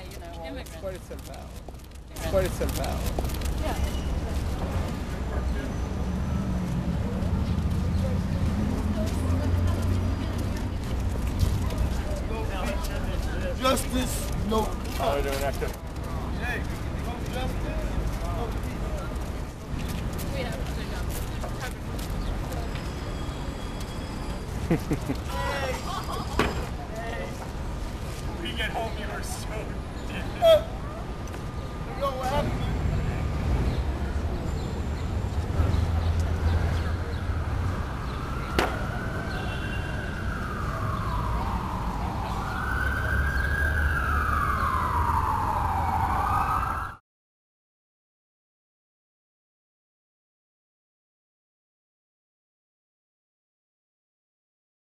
by, you know, immigrants. Of course about. Of course about. Yeah. Justice, no. How are we doing after? Hey, justice. we get home, you are so Oh!